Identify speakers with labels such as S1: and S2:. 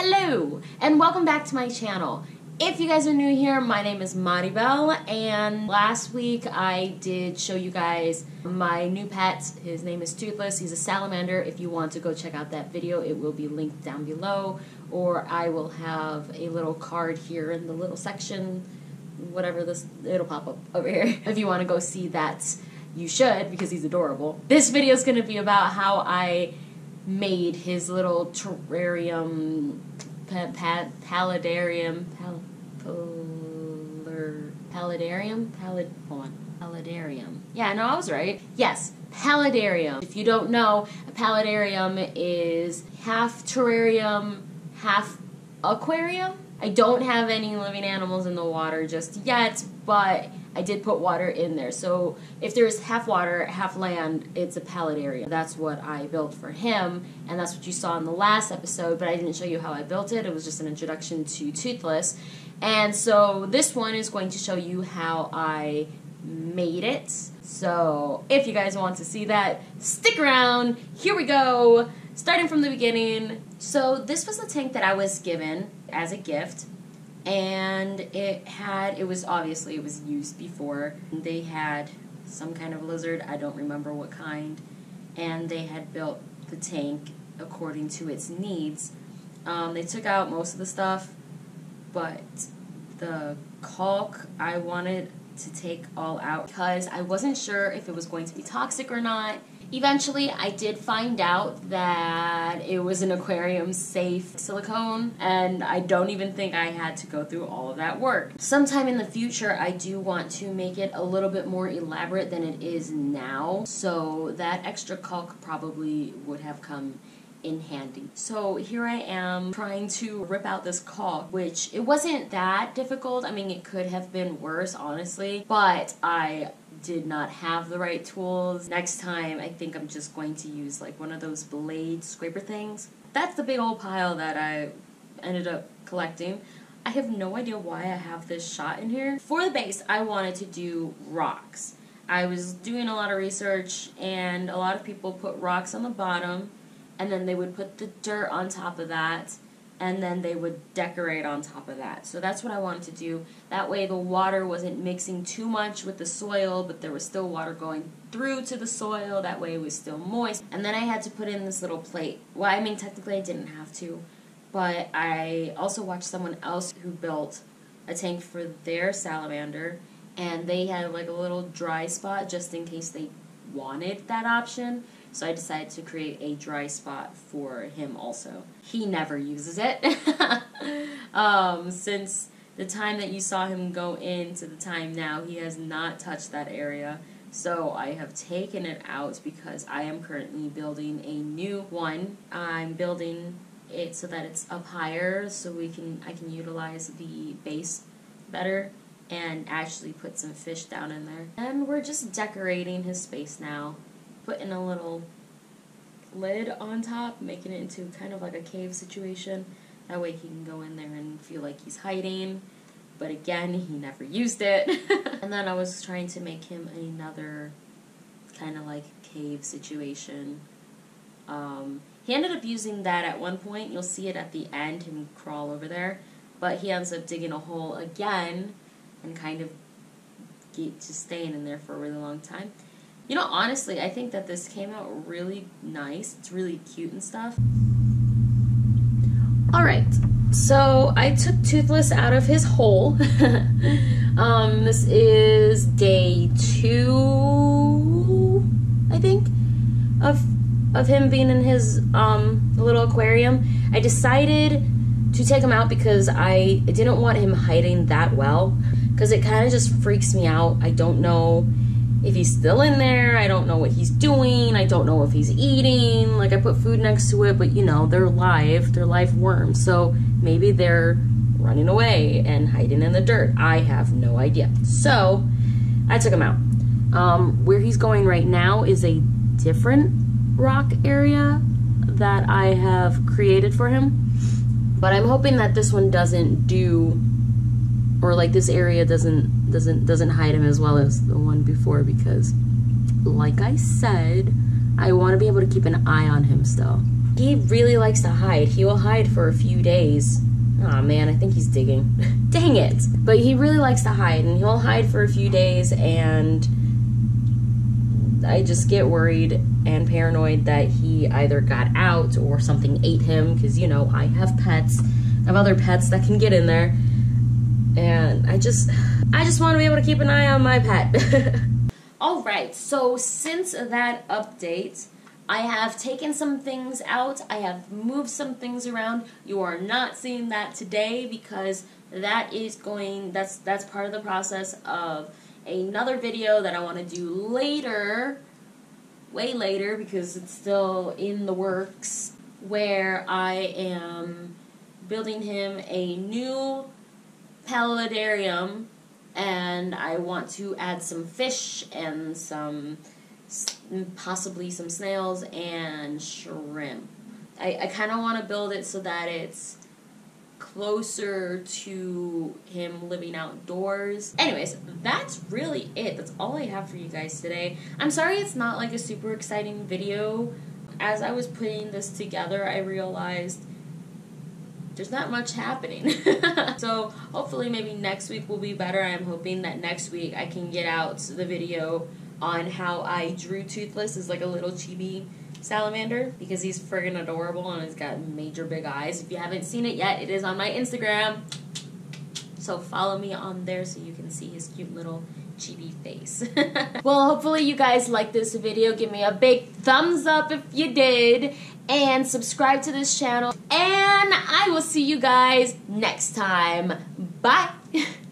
S1: Hello, and welcome back to my channel. If you guys are new here, my name is Maribel, and last week I did show you guys my new pet. His name is Toothless. He's a salamander. If you want to go check out that video, it will be linked down below, or I will have a little card here in the little section, whatever this, it'll pop up over here. If you want to go see that, you should, because he's adorable. This video is going to be about how I made his little terrarium, pa- pa- paludarium, pal- polar, paludarium, palud, hold on, paludarium. Yeah, no, I was right. Yes, paludarium. If you don't know, a paludarium is half terrarium, half aquarium. I don't have any living animals in the water just yet, but I did put water in there. So if there's half water, half land, it's a paludarium. That's what I built for him, and that's what you saw in the last episode, but I didn't show you how I built it. It was just an introduction to Toothless. And so this one is going to show you how I made it. So if you guys want to see that, stick around. Here we go. Starting from the beginning. So this was a tank that I was given as a gift and it had it was obviously it was used before. They had some kind of lizard i don't remember what kind. And they had built the tank according to its needs. Um, they took out most of the stuff but the caulk i wanted to take all out because i wasn't sure if it was going to be toxic or not Eventually, I did find out that it was an aquarium safe silicone, and I don't even think I had to go through all of that work. Sometime in the future, I do want to make it a little bit more elaborate than it is now, so that extra caulk probably would have come in handy. So here I am trying to rip out this caulk, which it wasn't that difficult. I mean, it could have been worse, honestly, but I did not have the right tools. Next time, I think I'm just going to use like one of those blade scraper things. That's the big old pile that I ended up collecting. I have no idea why I have this shot in here. For the base, I wanted to do rocks. I was doing a lot of research and a lot of people put rocks on the bottom and then they would put the dirt on top of that and then they would decorate on top of that. So that's what I wanted to do. That way the water wasn't mixing too much with the soil, but there was still water going through to the soil. That way it was still moist. And then I had to put in this little plate. Well, I mean, technically I didn't have to, but I also watched someone else who built a tank for their salamander, and they had like a little dry spot just in case they wanted that option. So I decided to create a dry spot for him also. He never uses it. um, since the time that you saw him go in to the time now, he has not touched that area. So I have taken it out because I am currently building a new one. I'm building it so that it's up higher so we can I can utilize the base better and actually put some fish down in there. And we're just decorating his space now. Putting a little lid on top, making it into kind of like a cave situation. That way he can go in there and feel like he's hiding. But again, he never used it. and then I was trying to make him another kind of like cave situation. Um, he ended up using that at one point. You'll see it at the end, him crawl over there. But he ends up digging a hole again and kind of to staying in there for a really long time. You know, honestly, I think that this came out really nice. It's really cute and stuff. All right, so I took Toothless out of his hole. um, this is day two, I think, of of him being in his um, little aquarium. I decided to take him out because I didn't want him hiding that well because it kind of just freaks me out. I don't know if he's still in there. I don't know what he's doing. I don't know if he's eating. Like I put food next to it, but you know, they're live. They're live worms. So maybe they're running away and hiding in the dirt. I have no idea. So I took him out. Um, where he's going right now is a different rock area that I have created for him. But I'm hoping that this one doesn't do or like this area doesn't doesn't doesn't hide him as well as the one before because like I said, I want to be able to keep an eye on him still. He really likes to hide. He will hide for a few days. Aw oh, man, I think he's digging. Dang it! But he really likes to hide, and he'll hide for a few days, and I just get worried and paranoid that he either got out or something ate him, because, you know, I have pets. I have other pets that can get in there. And I just, I just want to be able to keep an eye on my pet. Alright, so since that update, I have taken some things out. I have moved some things around. You are not seeing that today because that is going that's that's part of the process of another video that I want to do later way later because it's still in the works where I am building him a new paludarium and I want to add some fish and some possibly some snails and shrimp. I, I kind of want to build it so that it's closer to him living outdoors. Anyways, that's really it. That's all I have for you guys today. I'm sorry it's not like a super exciting video. As I was putting this together, I realized there's not much happening. so hopefully maybe next week will be better. I'm hoping that next week I can get out the video on how I drew Toothless as like a little chibi salamander because he's friggin' adorable and he's got major big eyes. If you haven't seen it yet, it is on my Instagram. So follow me on there so you can see his cute little chibi face. well, hopefully you guys like this video. Give me a big thumbs up if you did. And subscribe to this channel. And I will see you guys next time. Bye.